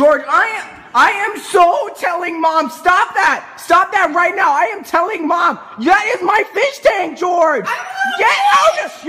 George, I am I am so telling mom, stop that! Stop that right now! I am telling mom, that is my fish tank, George! Get out out of!